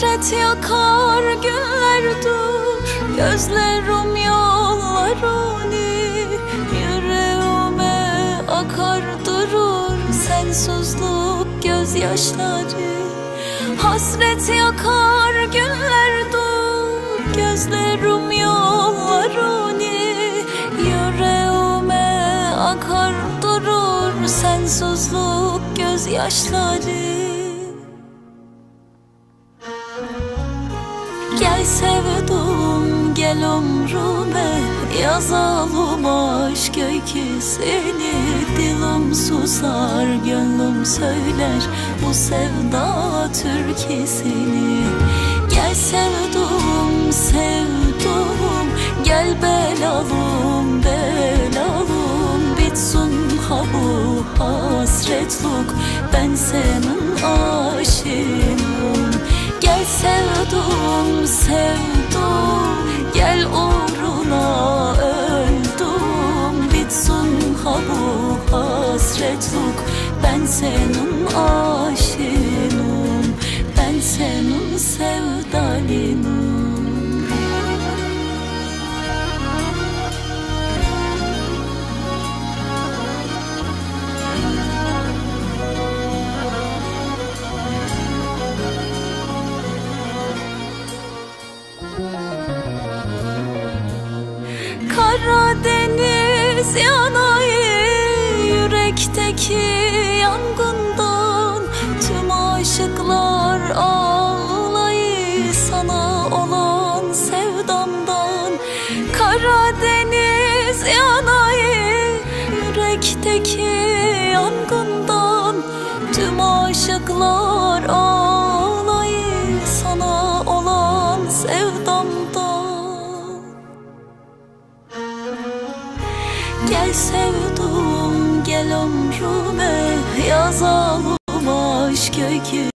Hasret yakar günler dur Gözlerim yollarını Yüreğime akar durur Sensizlik gözyaşları. Hasret yakar günler dur Gözlerim yollarını Yüreğime akar durur Sensizlik gözyaşları Gel sevdum gel ömrüme Yazalım aşk öyküsünü Dilim susar gönlüm söyler Bu sevda türkisini Gel sevdum sevdum Gel belalım belalım. Bitsin ha bu hasretlik Ben senin aşığınım Gel sevdum sevdum. Gel uğruna öldüm. Bitsin ha bu hasretlik Ben senin aşığınım Ben senin sevdalinim yanayı yürekteki yangından Tüm aşıklar ağlayı sana olan sevdamdan Karadeniz yanayı yürekteki Gel sevdum gel ömrüme Yazalım aşk öykü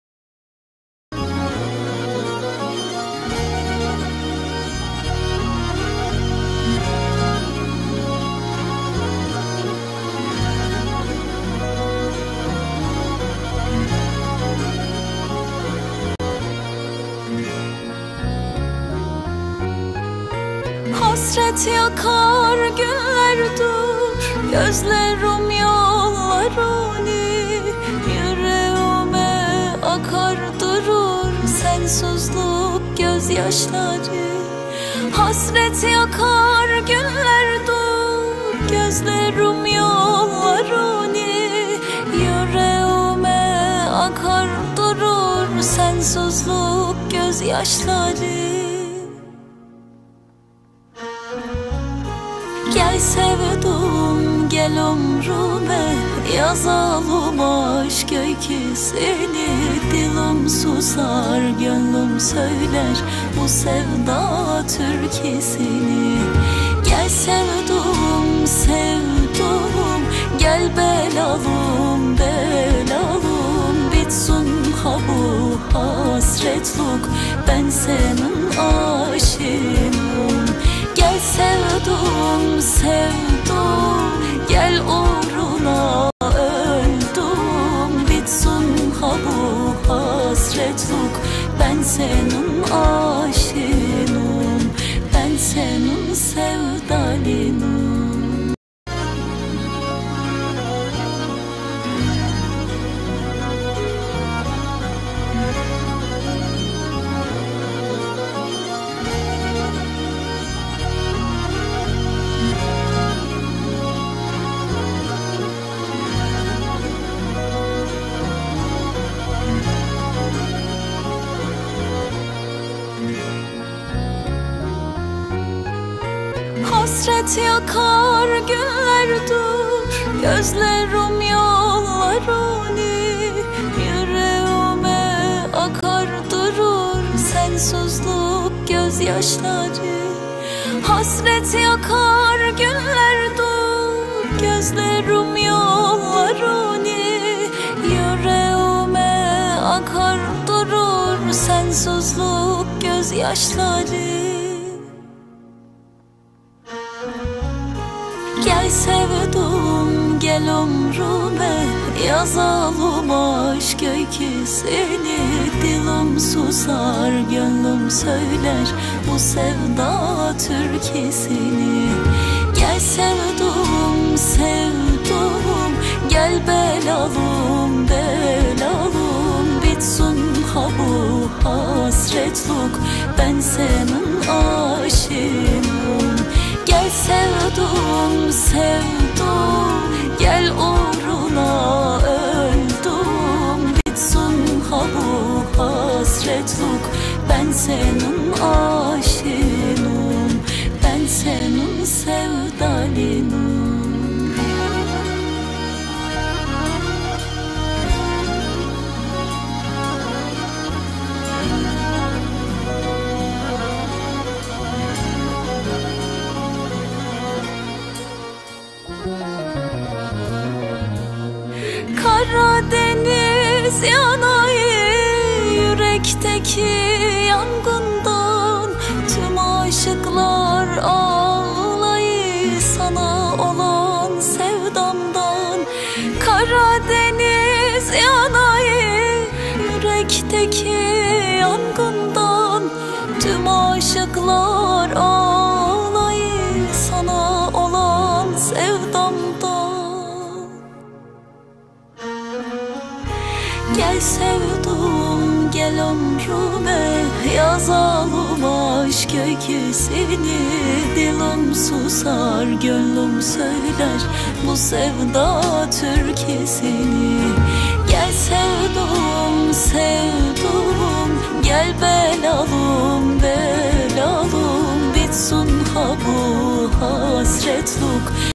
Hasret yakar günler dur. Gözlerim yollarını Yüreğime akar durur Sensizlik gözyaşları. Hasret yakar günler dur. Gözlerim yollarını Yüreğime akar durur Sensizlik gözyaşları Gel sevdum gel ömrüme Yazalım aşk öyküsünü Dilim susar gönlüm söyler Bu sevda türkisini. Gel sevdum sevdum Gel belalım belalım. Bitsin ha bu hasretlik Ben senin aşığınım Gel sevdum sevdum Hasret yakar günler dur Gözlerim yollarını Yüreğime akar durur Sensizlik gözyaşları. Hasret yakar günler dur Gözlerim yollarını Yüreğime akar durur Sensizlik gözyaşları gel ömrüme Yazalım aşk öyküsünü Dilim susar gönlüm söyler Bu sevda türkisini. Gel sevdum sevdum Gel belalım belalım. Bitsin ha bu hasretlik Ben senin aşığım Gel sevdum sevdum. Gel uğruna öldüm. Bitsin ha bu hasretlik Ben senin aşığınım Karadeniz yanayı yürekteki yangından Tüm aşıklar ağlayı sana olan sevdamdan Karadeniz Yazalım aşk öyküsünü Dilim susar gönlüm söyler Bu sevda türkisini Gel sevdum sevdum Gel belalım belalım. Bitsin ha bu hasretlik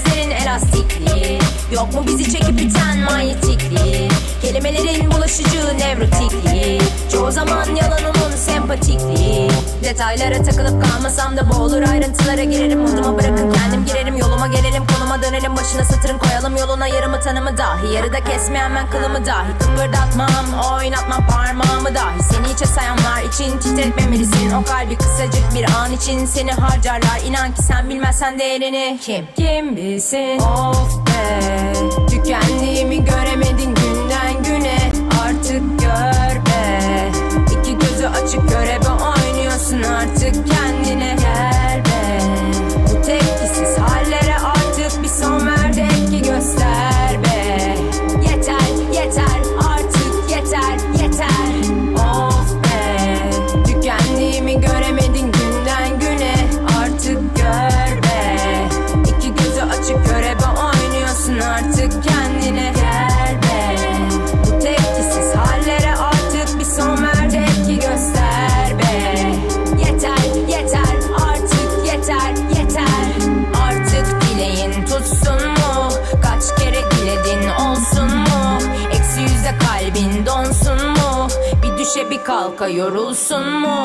sözlerin elastikliği. Yok mu bizi çekip iten manyetikliği? Kelimelerin bulaşıcı nevrotikliği. Çoğu zaman yalan onun sempatikliği. Detaylara takılıp kalmasam da boğulur ayrıntılara girerim. Moduma bırakın kendim girerim. Yoluma gelelim konuma dönelim. Başına satırın koyalım yoluna. Yarımı tanımı dahi Yarıda kesmeyen ben kılımı dahi. Kıpırdatmam oynatmam parmağımı dahi. Seni içe sayanlar için titretmemelisin. O kalbi kısacık bir an için seni harcarlar. İnan ki sen bilmezsen değerini Kim? Kim bilsin? Of be Tükendiğimi göremedin kalka yorulsun mu?